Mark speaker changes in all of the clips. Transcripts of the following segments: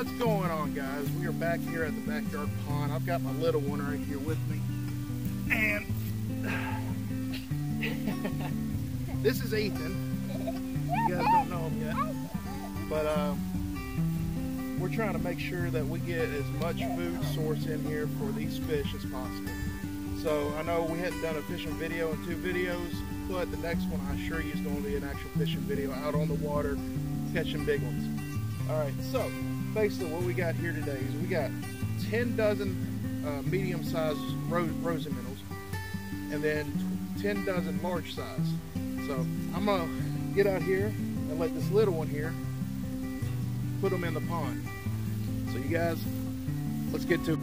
Speaker 1: What's going on guys? We are back here at the backyard pond. I've got my little one right here with me. And this is Ethan. You guys don't know him yet. But um, we're trying to make sure that we get as much food source in here for these fish as possible. So I know we hadn't done a fishing video in two videos, but the next one I assure you is going to be an actual fishing video out on the water catching big ones. All right, so basically what we got here today is we got 10 dozen uh, medium-sized ro minnows and then 10 dozen large size. So I'm gonna get out here and let this little one here put them in the pond. So you guys, let's get to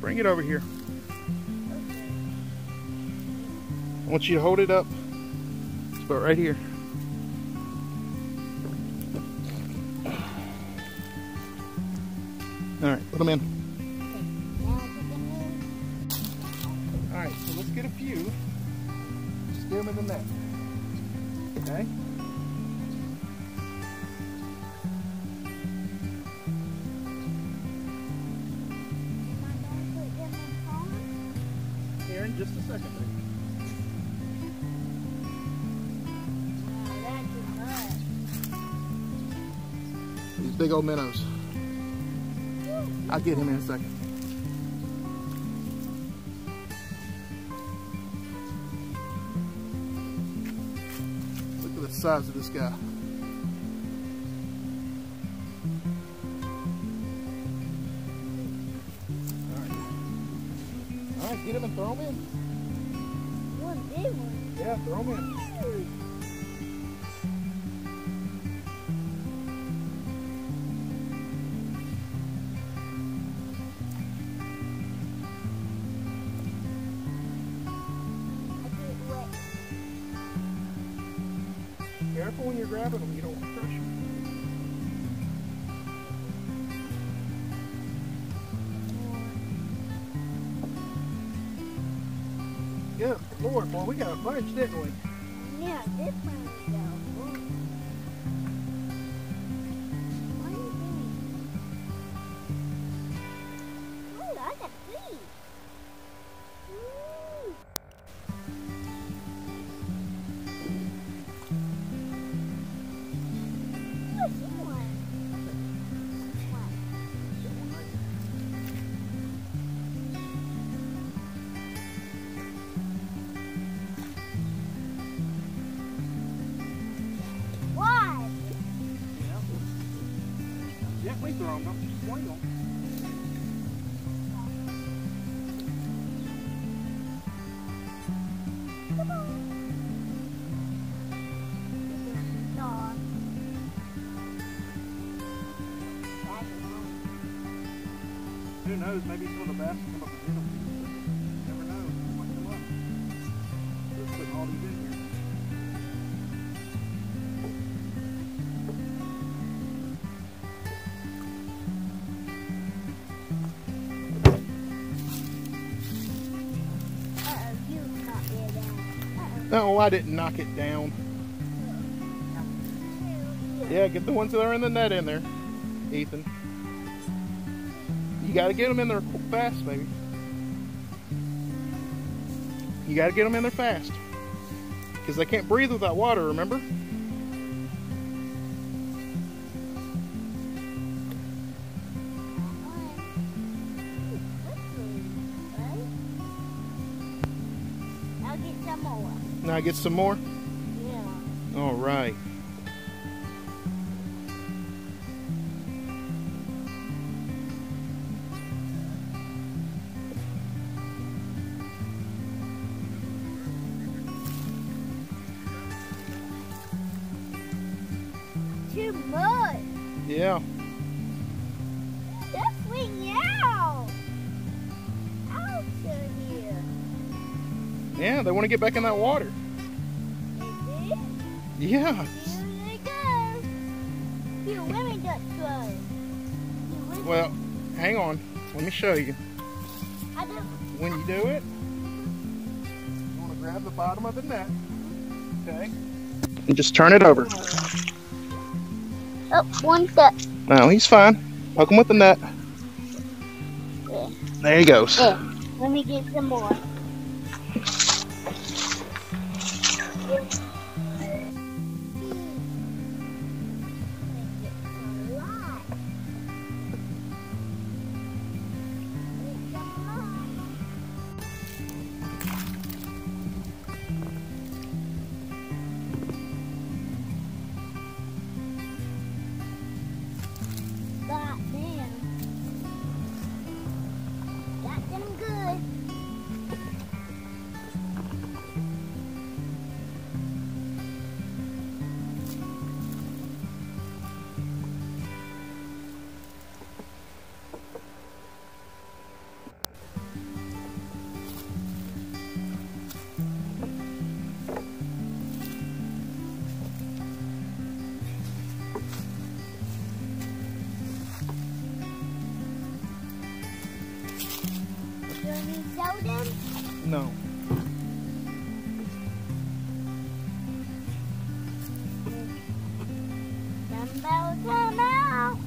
Speaker 1: Bring it over here. I want you to hold it up. It's about right here. All right, put them in. All right, so let's get a few. Just get them in the net. Okay? Here in just a second. These big old minnows. I'll get him in a second. Look at the size of this guy. Get him and throw him in.
Speaker 2: One big one.
Speaker 1: Yeah, throw him in.
Speaker 2: I get wet.
Speaker 1: Careful when you're grabbing them, Good Lord, boy, we got a bunch, didn't we?
Speaker 2: Yeah, this one is go.
Speaker 1: Gently throw them, don't just them.
Speaker 2: Come on. Dog. That's annoying.
Speaker 1: Who knows, maybe some of the bass will come up and No, I didn't knock it down. Yeah, get the ones that are in the net in there, Ethan. You got to get them in there fast, baby. You got to get them in there fast. Because they can't breathe without water, remember? Now get some more.
Speaker 2: Yeah.
Speaker 1: All right.
Speaker 2: Too much.
Speaker 1: Yeah.
Speaker 2: That's swinging out. Here.
Speaker 1: Yeah, they want to get back in that water.
Speaker 2: Women-
Speaker 1: Well, hang on. Let me show you.
Speaker 2: I don't.
Speaker 1: When you do it, you want to grab the bottom of the net. Okay. And just turn it over.
Speaker 2: Oh, one step.
Speaker 1: No, he's fine. Hook him with the net.
Speaker 2: Yeah.
Speaker 1: There he goes.
Speaker 2: Yeah. Let me get some more. Dumbbell come out.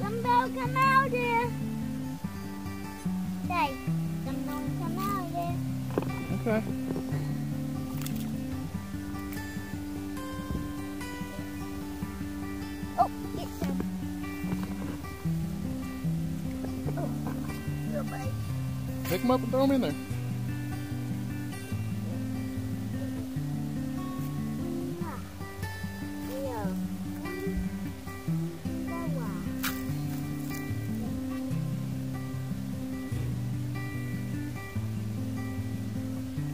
Speaker 2: Dumbbell come out here. Dumbbell come out here.
Speaker 1: Okay.
Speaker 2: Oh, get some. Oh, uh-uh. good boy.
Speaker 1: Pick him up and throw him in there.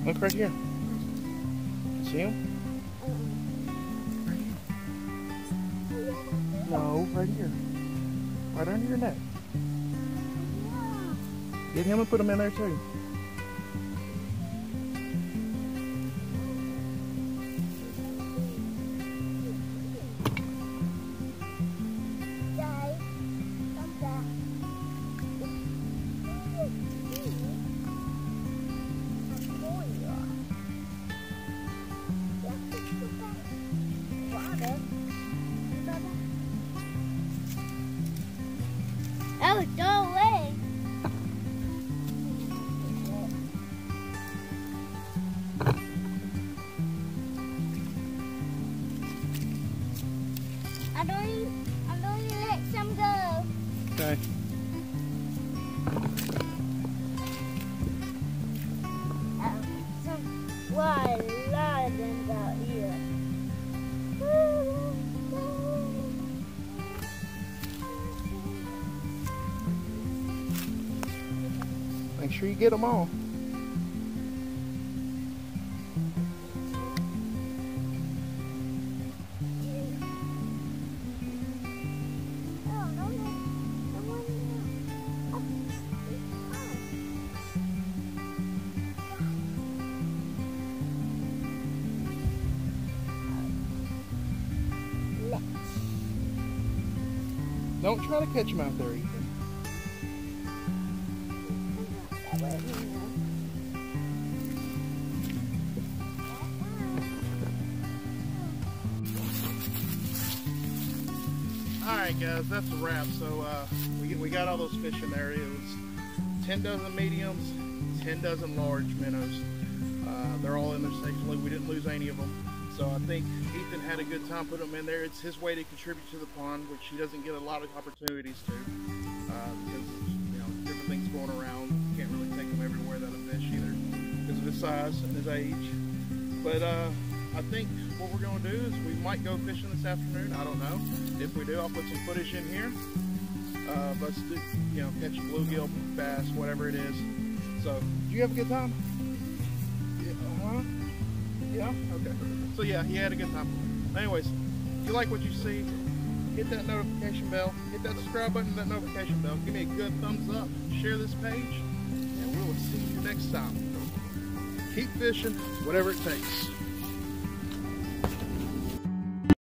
Speaker 1: Look right here. See him? No, right here. Right under your neck. Get him and put him in there too.
Speaker 2: Oh, go away. I don't even, I don't even let some go.
Speaker 1: Okay. Sure you get them all.
Speaker 2: No, no. The one here. Let's.
Speaker 1: Don't try to catch him out there, Ethan. Guys, that's a wrap. So uh, we we got all those fish in there. It was ten dozen mediums, ten dozen large minnows. Uh, they're all in there safely. We didn't lose any of them. So I think Ethan had a good time putting them in there. It's his way to contribute to the pond, which he doesn't get a lot of opportunities to uh, because you know different things going around. Can't really take him everywhere that a fish either because of his size and his age. But uh, I think what we're going to do is we might go fishing this afternoon. I don't know. If we do, I'll put some footage in here. Uh, us, do, you know, catch bluegill, bass, whatever it is. So, did you have a good time? Yeah. Uh-huh. Yeah. Okay. So yeah, he had a good time. Anyways, if you like what you see, hit that notification bell, hit that subscribe button, that notification bell. Give me a good thumbs up. Share this page, and we will see you next time. Keep fishing, whatever it takes.